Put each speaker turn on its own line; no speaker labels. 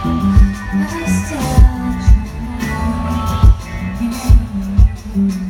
I still